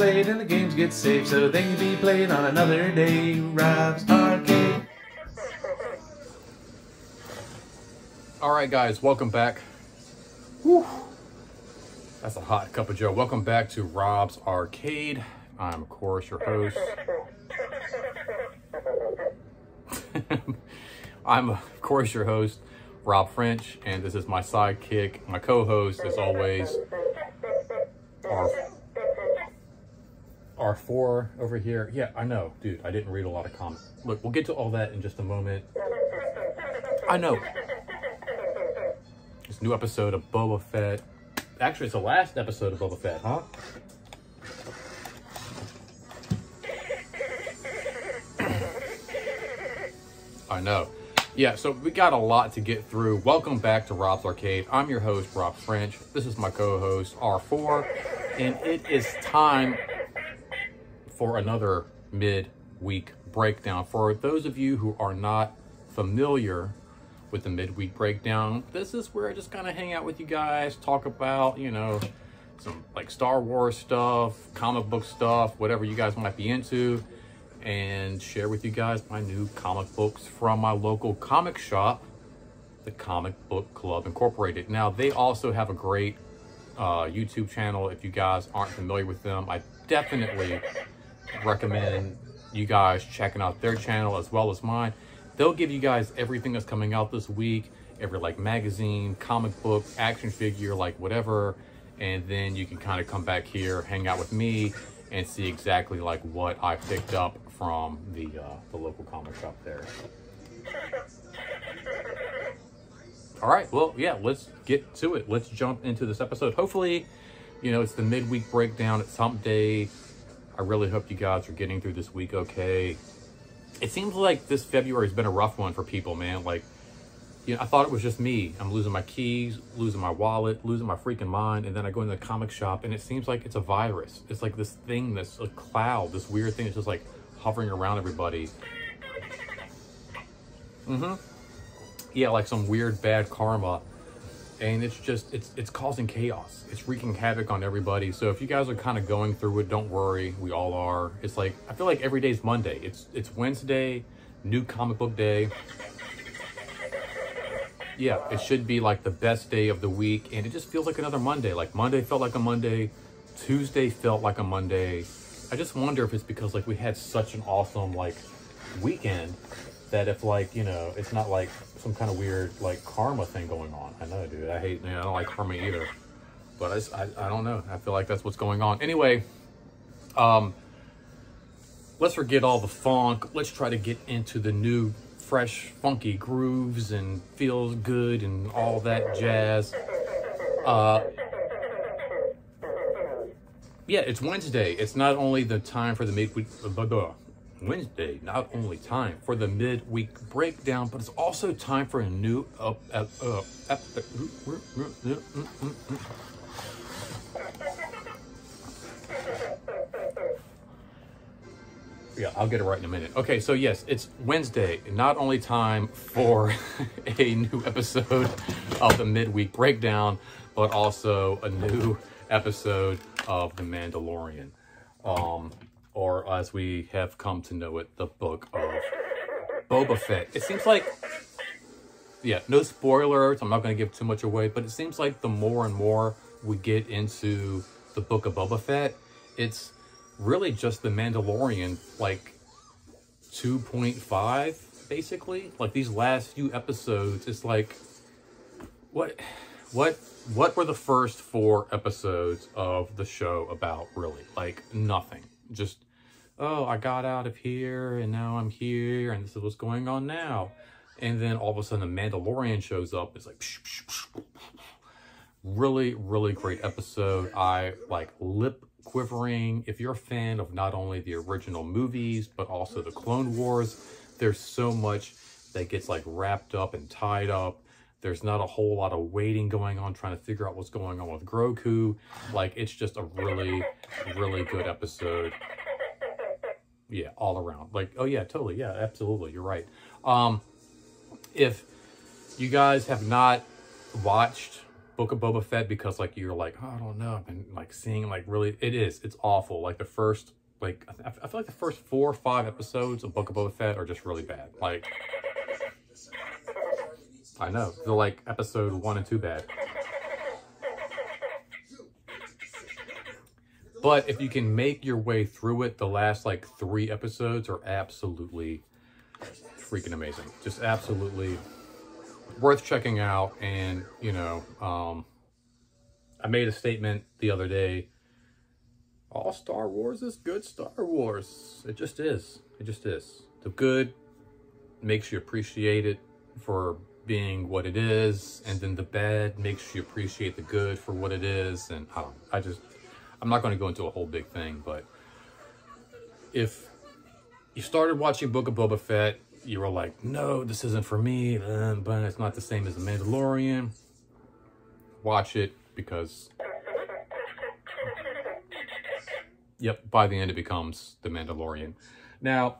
played and the games get saved so they can be played on another day. Rob's R Cade. All right, guys, welcome back. Whew. That's a hot cup of joe. Welcome back to Rob's R Cade. I'm, of course, your host. I'm, of course, your host, Rob French, and this is my sidekick, my co-host, as always, our, R4 over here. Yeah, I know, dude, I didn't read a lot of comments. Look, we'll get to all that in just a moment. I know. This new episode of Boba Fett. Actually, it's the last episode of Boba Fett, huh? I know. Yeah, so we got a lot to get through. Welcome back to Rob's R Cade. I'm your host, Rob French. This is my co-host, R4. And it is time for another mid-week breakdown. For those of you who are not familiar with the midweek breakdown, this is where I just kind of hang out with you guys, talk about, you know, some like Star Wars stuff, comic book stuff, whatever you guys might be into and share with you guys my new comic books from my local comic shop, the Comic Book Club Incorporated. Now, they also have a great uh, YouTube channel. If you guys aren't familiar with them, I definitely recommend you guys checking out their channel as well as mine. They'll give you guys everything that's coming out this week, every like magazine, comic book, action figure, like whatever. And then you can kind of come back here, hang out with me, and see exactly like what I picked up from the uh, the local comic shop there. All right, well, yeah, let's get to it. Let's jump into this episode. Hopefully, you know, it's the midweek breakdown. It's hump day. I really hope you guys are getting through this week okay. It seems like this February has been a rough one for people, man. Like, you know, I thought it was just me. I'm losing my keys, losing my wallet, losing my freaking mind, and then I go into the comic shop, and it seems like it's a virus. It's like this thing, this a cloud, this weird thing. It's just like hovering around everybody. Mm-hmm. Yeah, like some weird bad karma. And it's just, it's it's causing chaos. It's wreaking havoc on everybody. So if you guys are kind of going through it, don't worry. We all are. It's like, I feel like every day's Monday. It's, it's Wednesday, new comic book day. Yeah, it should be like the best day of the week. And it just feels like another Monday. Like Monday felt like a Monday. Tuesday felt like a Monday. I just wonder if it's because like we had such an awesome like weekend that if like you know it's not like some kind of weird like karma thing going on. I know, dude. I hate. Know, I don't like karma either. But I, I I don't know. I feel like that's what's going on. Anyway, um, let's forget all the funk. Let's try to get into the new, fresh, funky grooves and feels good and all that jazz. Uh, yeah, it's Wednesday. It's not only the time for the midweek uh, Wednesday, not only time for the midweek breakdown, but it's also time for a new uh, uh, uh, yeah, I'll get it right in a minute. Okay, so yes, it's Wednesday. Not only time for a new episode of the midweek breakdown, but also a new episode of The Mandalorian. Um, or as we have come to know it, the book of Boba Fett. It seems like, yeah, no spoilers. I'm not going to give too much away, but it seems like the more and more we get into the book of Boba Fett, it's really just the Mandalorian, like 2.5, basically. Like these last few episodes, it's like, what, what, what were the first four episodes of the show about, really? Like nothing. Just, oh, I got out of here and now I'm here and this is what's going on now. And then all of a sudden the Mandalorian shows up. It's like, psh, psh, psh. really, really great episode. I like lip quivering. If you're a fan of not only the original movies, but also the Clone Wars, there's so much that gets like wrapped up and tied up. There's not a whole lot of waiting going on, trying to figure out what's going on with Grogu. Like, it's just a really, really good episode. Yeah, all around. Like, oh yeah, totally. Yeah, absolutely. You're right. Um, if you guys have not watched Book of Boba Fett because like you're like, oh, I don't know, I've been like seeing like really, it is, it's awful. Like the first, like I, I feel like the first four or five episodes of Book of Boba Fett are just really bad. Like, I know they're like episode one and two bad. But if you can make your way through it, the last like three episodes are absolutely freaking amazing. Just absolutely worth checking out. And, you know, um, I made a statement the other day. All Star Wars is good Star Wars. It just is. It just is. The good makes you appreciate it for being what it is, and then the bad makes you appreciate the good for what it is. And I don't, I just, I'm not going to go into a whole big thing, but if you started watching Book of Boba Fett, you were like, no, this isn't for me, uh, but it's not the same as The Mandalorian. Watch it because, yep, by the end it becomes The Mandalorian. Now,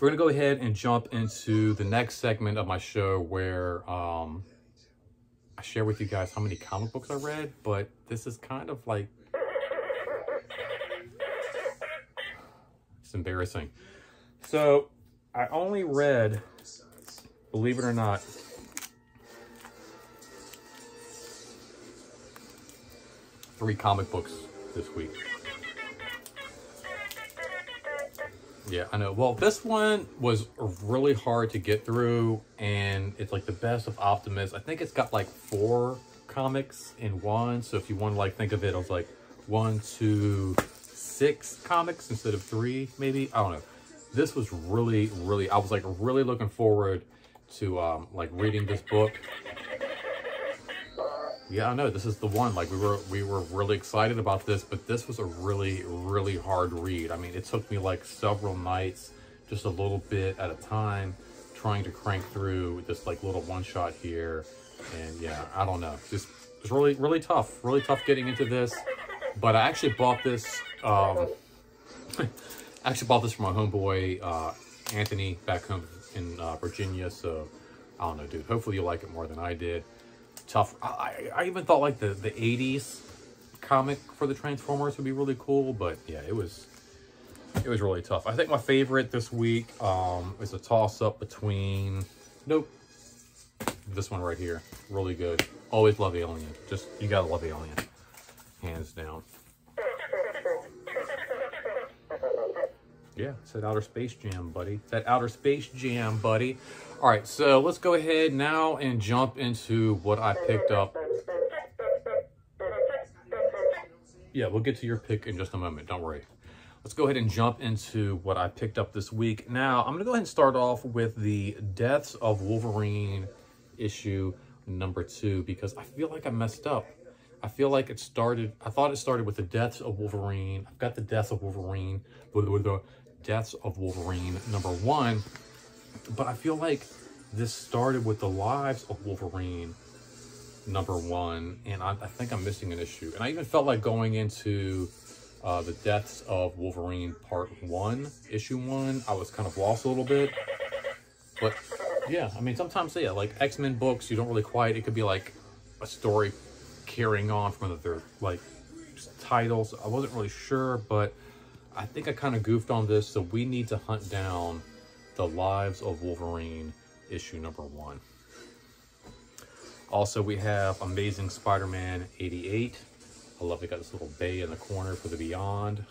we're to go ahead and jump into the next segment of my show where um, I share with you guys how many comic books I read, but this is kind of like it's embarrassing. So I only read, believe it or not, three comic books this week. Yeah, I know. Well, this one was really hard to get through, and it's like the best of Optimus. I think it's got like four comics in one. So if you want to like think of it as like one, two, six comics instead of three, maybe. I don't know. This was really, really, I was like really looking forward to um, like reading this book. Yeah, I know this is the one. Like we were, we were really excited about this, but this was a really, really hard read. I mean, it took me like several nights, just a little bit at a time, trying to crank through this like little one shot here. And yeah, I don't know. Just it was really, really tough. Really tough getting into this. But I actually bought this. Um, I actually bought this from my homeboy uh, Anthony back home in uh, Virginia. So I don't know, dude. Hopefully you like it more than I did tough. I, I even thought like the, the 80s comic for the Transformers would be really cool, but yeah, it was it was really tough. I think my favorite this week um, is a toss-up between, nope, this one right here. Really good. Always love Alien. Just, you gotta love Alien. Hands down. Yeah, it's that Outer Space Jam, buddy. That Outer Space Jam, buddy. All right, so let's go ahead now and jump into what I picked up. Yeah, we'll get to your pick in just a moment. Don't worry. Let's go ahead and jump into what I picked up this week. Now, I'm going to go ahead and start off with the Deaths of Wolverine issue number two because I feel like I messed up. I feel like it started, I thought it started with the Deaths of Wolverine. I've got the Deaths of Wolverine, Deaths of Wolverine number one, but I feel like this started with the Lives of Wolverine number one, and I, I think I'm missing an issue. And I even felt like going into uh, the Deaths of Wolverine Part 1, Issue 1, I was kind of lost a little bit. But yeah, I mean, sometimes, yeah, like X-Men books, you don't really quite, it could be like a story carrying on from their, like, titles. I wasn't really sure, but I think I kind of goofed on this, so we need to hunt down The Lives of Wolverine, issue number one. Also, we have Amazing Spider-Man 88. I love they got this little bay in the corner for the Beyond.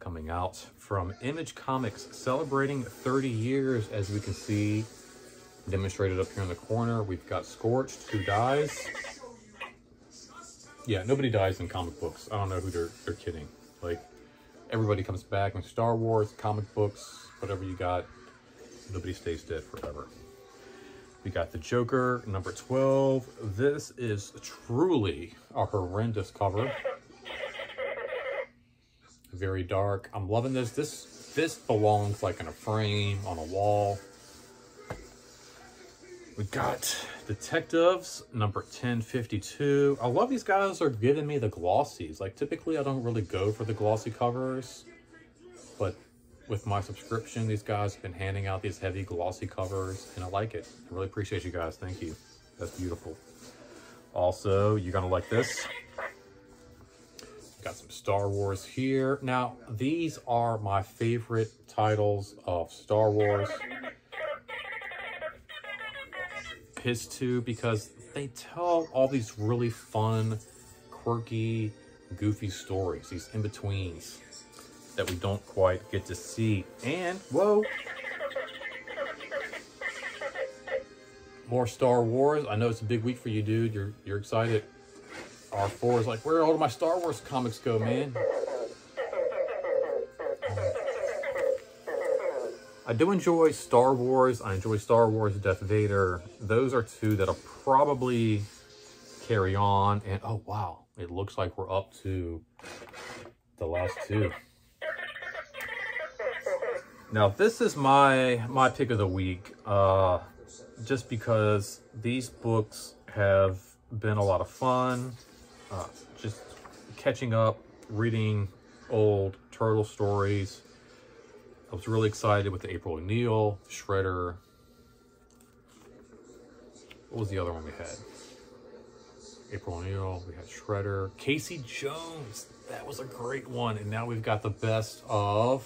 Coming out from Image Comics, celebrating 30 years, as we can see, demonstrated up here in the corner. We've got Scorched, who dies. Yeah, nobody dies in comic books. I don't know who they're, they're kidding. Like, everybody comes back in Star Wars, comic books, whatever you got. Nobody stays dead forever. We got the Joker, number 12. This is truly a horrendous cover. Very dark. I'm loving this. This this belongs like in a frame on a wall. We got Detectives, number 1052. I love these guys are giving me the glossies. Like, typically I don't really go for the glossy covers. But with my subscription. These guys have been handing out these heavy glossy covers and I like it. I really appreciate you guys. Thank you. That's beautiful. Also, you're gonna like this. Got some Star Wars here. Now, these are my favorite titles of Star Wars. His two, because they tell all these really fun, quirky, goofy stories, these in-betweens that we don't quite get to see. And, whoa, more Star Wars. I know it's a big week for you, dude. You're you're excited. R4 is like, where all my Star Wars comics go, man? I do enjoy Star Wars. I enjoy Star Wars Darth Vader. Those are two that'll probably carry on. And oh, wow. It looks like we're up to the last two. Now, this is my my pick of the week. Uh, just because these books have been a lot of fun. Uh, just catching up, reading old turtle stories. I was really excited with the April O'Neil, Shredder. What was the other one we had? April O'Neil, we had Shredder. Casey Jones, that was a great one. And now we've got the best of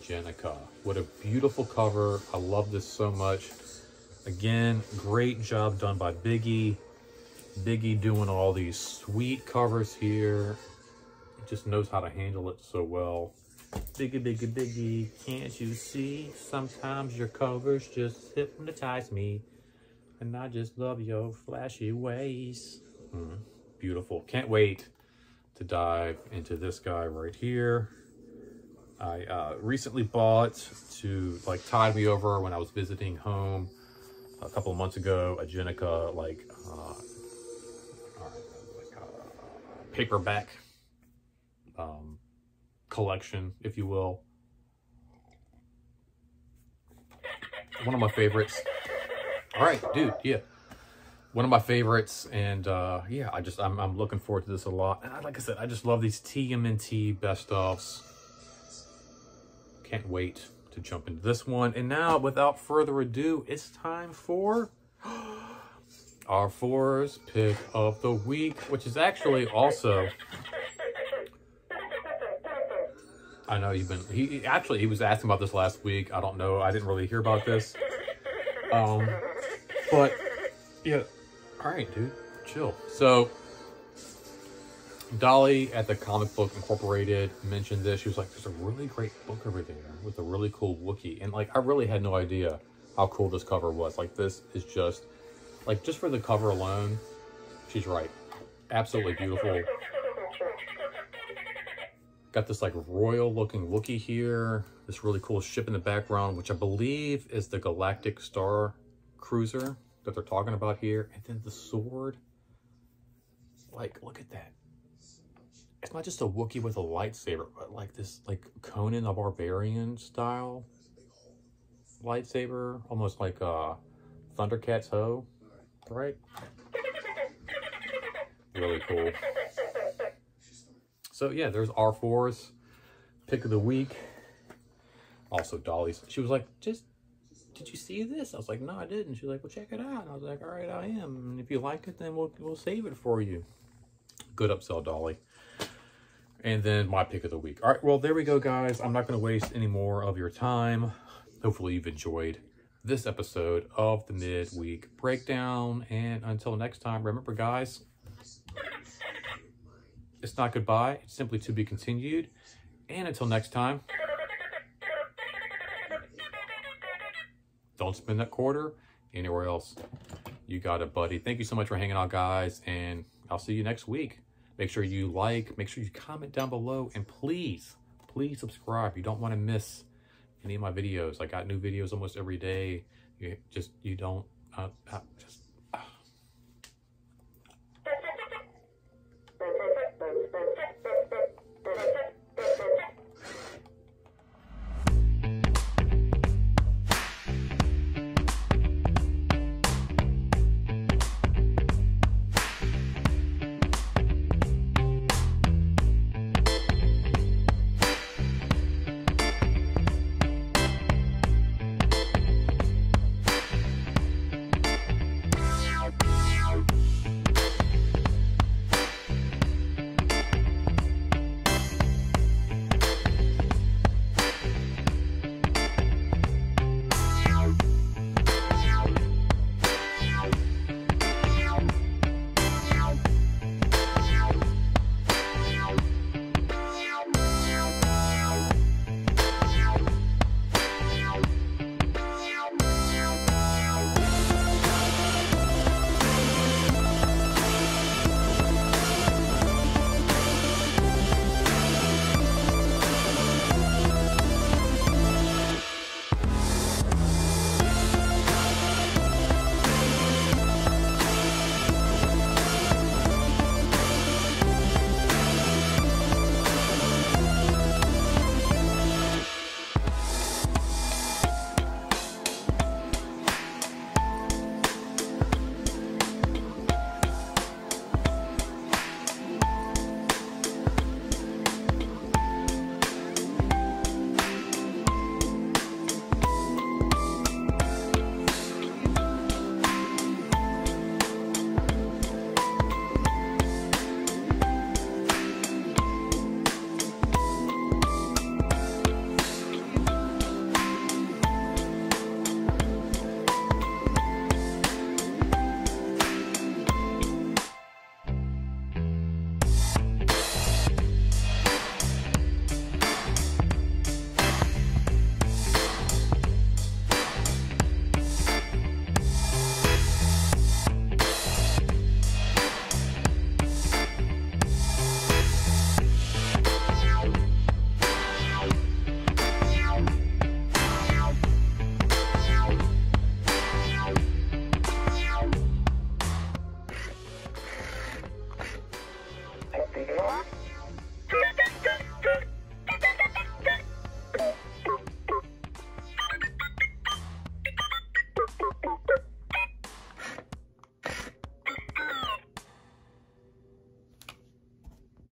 Jennika. What a beautiful cover. I love this so much. Again, great job done by Biggie. Biggie doing all these sweet covers here. He just knows how to handle it so well. Biggie, Biggie, Biggie, can't you see? Sometimes your covers just hypnotize me. And I just love your flashy ways. Hmm, beautiful. Can't wait to dive into this guy right here. I uh, recently bought to like tide me over when I was visiting home a couple of months ago a Jennika like, uh, like uh, paperback um, collection, if you will. One of my favorites. All right, dude, yeah. One of my favorites, and uh, yeah, I just I'm, I'm looking forward to this a lot. And I, like I said, I just love these TMNT best ofs. Can't wait to jump into this one. And now, without further ado, it's time for R4's pick of the week, which is actually also. I know you've been. He actually he was asking about this last week. I don't know. I didn't really hear about this. Um, but yeah. All right, dude, chill. So Dolly at the Comic Book Incorporated mentioned this. She was like, there's a really great book over there with a really cool Wookiee. And like, I really had no idea how cool this cover was. Like, this is just, like, just for the cover alone, she's right. Absolutely beautiful. Got this like royal looking Wookiee here. This really cool ship in the background, which I believe is the Galactic Star Cruiser that they're talking about here. And then the sword. Like, look at that it's not just a Wookiee with a lightsaber, but like this like Conan the Barbarian style lightsaber, almost like a Thundercats hoe, right? Really cool. So yeah, there's R4's pick of the week. Also Dolly's. She was like, just, did you see this? I was like, no, I didn't. She was like, well, check it out. And I was like, all right, I am. And if you like it, then we'll, we'll save it for you. Good upsell, Dolly and then my pick of the week. All right, well, there we go, guys. I'm not going to waste any more of your time. Hopefully you've enjoyed this episode of the midweek breakdown. And until next time, remember, guys, it's not goodbye. It's simply to be continued. And until next time, don't spend that quarter anywhere else. You got it, buddy. Thank you so much for hanging out, guys. And I'll see you next week. Make sure you like, make sure you comment down below, and please, please subscribe. You don't want to miss any of my videos. I got new videos almost every day. You just, you don't, uh, uh, just